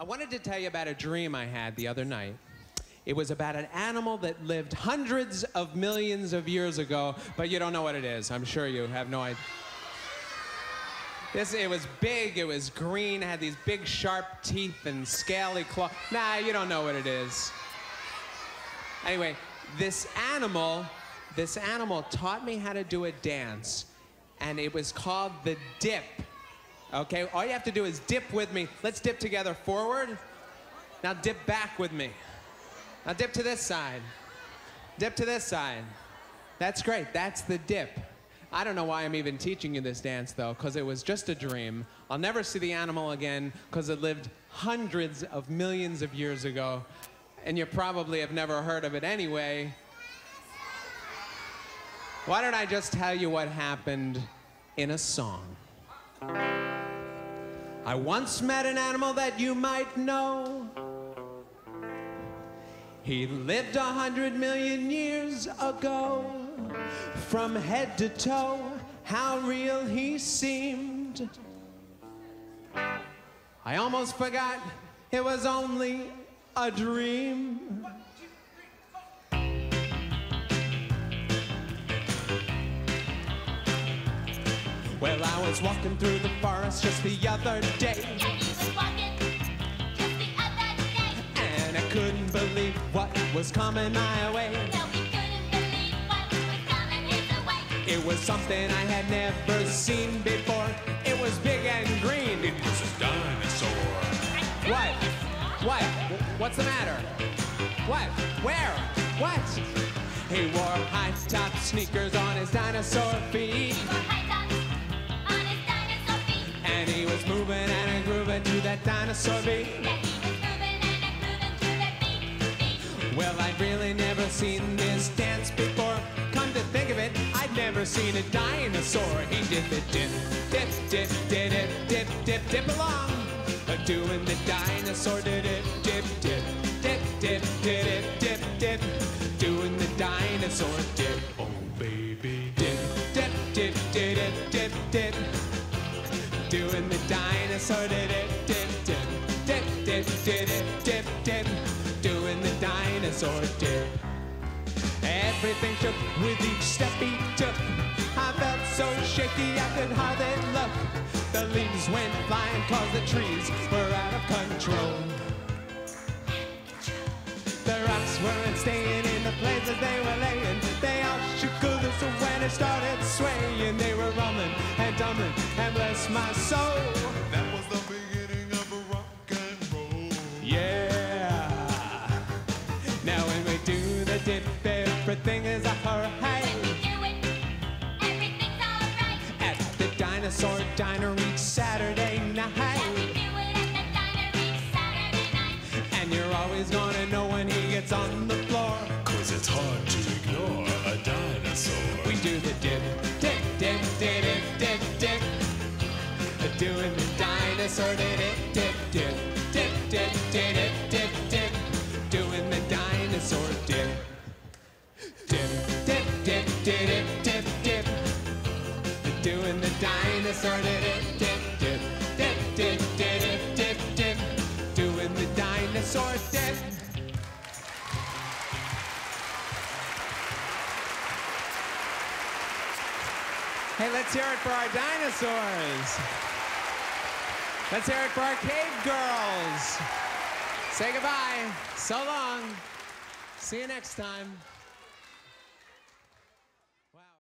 I wanted to tell you about a dream I had the other night. It was about an animal that lived hundreds of millions of years ago, but you don't know what it is. I'm sure you have no idea. This, it was big, it was green, it had these big sharp teeth and scaly claws. Nah, you don't know what it is. Anyway, this animal, this animal taught me how to do a dance, and it was called the dip. Okay, all you have to do is dip with me. Let's dip together forward. Now dip back with me. Now dip to this side. Dip to this side. That's great. That's the dip. I don't know why I'm even teaching you this dance though, because it was just a dream. I'll never see the animal again because it lived hundreds of millions of years ago. And you probably have never heard of it anyway. Why don't I just tell you what happened in a song? I once met an animal that you might know. He lived a hundred million years ago. From head to toe, how real he seemed. I almost forgot it was only a dream. Well, I was walking through the forest just the other day. Yeah, he was walking just the other day. And I couldn't believe what was coming my way. No, he couldn't believe what was coming his way. It was something I had never seen before. It was big and green. It was a dinosaur. What? What? What's the matter? What? Where? What? He wore high top sneakers on his dinosaur feet. Was moving and grooving to that dinosaur beat. Well, I'd really never seen this dance before. Come to think of it, I'd never seen a dinosaur. He did the dip, dip, dip, dip, dip, dip, dip, dip along. Uh, Doing the dinosaur dip, dip, dip, dip, dip, dip, dip, dip, dip. Doing the dinosaur dip. the dinosaur did it, dip, dip, dip, dip, did it, dip, dip, doing the dinosaur dip. Everything shook with each step he took. I felt so shaky I could hardly look. The leaves went flying cause the trees were out of control. The rocks weren't staying in the places they were laying. They all shook loose when it started rumbling and bless my soul. That was the beginning of a rock and roll. Yeah. Now when we do the dip, everything is alright. When we do it, everything's alright. At the dinosaur diner each Saturday Yeah, night. we do it at the diner each Saturday night. And you're always gonna know when he gets on the dinosaur did it, dip, dip, dip, dip, did it, dip, dip, doing the dinosaur dip. Dip, dip, dip, dip, dip, dip, dip, doing the dinosaur dip. Dip, dip, dip, dip, dip, did dip, dip, doing the dinosaur dip. Hey, let's hear it for our dinosaurs. Let's hear it for our cave girls. Say goodbye. So long. See you next time.